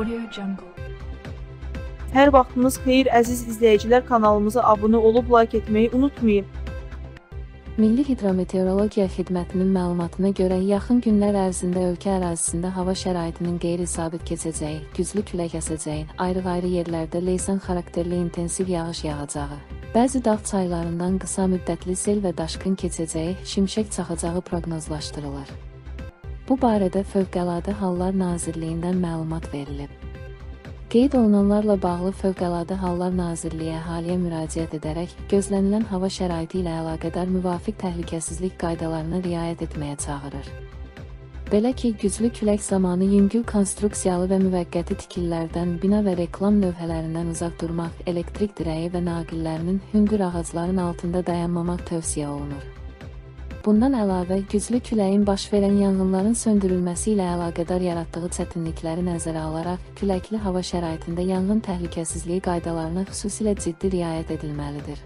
Audio Jungle. Hər vaxtınız xeyir əziz izləyicilər, kanalımıza abunə olub like etməyi unutmayın. Milli Hidrometeorologiya Xidmətinin məlumatına görə yaxın günlər ərzində ölkə ərazisində hava şəraitinin qeyri-sabit keçəcəyi, güclü külək əsəcəyi, ayrı-ayrı yerlərdə leysan xarakterli intensiv yağış yağacağı, bəzi dağ çaylarından qısa müddətli sel və daşqın keçəcəyi, şimşək çaxacağı proqnozlaşdırılır. Bu barədə Fövqəladə Hallar Nazirliyindən məlumat verilib. Qeyd olunanlarla bağlı Fövqəladə Hallar Nazirliyi əhaliyə müraciət edərək gözlənilən hava şəraiti ilə əlaqədar müvafiq təhlükəsizlik qaydalarına riayət etməyə çağırır. Belə ki, güclü külək zamanı yüngül konstruksiyalı və müvəqqəti tikililərdən, bina və reklam lövhələrindən uzaq durmaq, elektrik dirəyi və naqillərinin hündür ağacların altında dayanmamaq tövsiyə olunur. Bundan əlavə, güclü küləyin baş verən yanğınların söndürülməsi ilə əlaqədar yaratdığı çətinlikləri nəzərə alaraq, küləkli hava şəraitində yanğın təhlükəsizliyi qaydalarına xüsusilə ciddi riayət edilməlidir.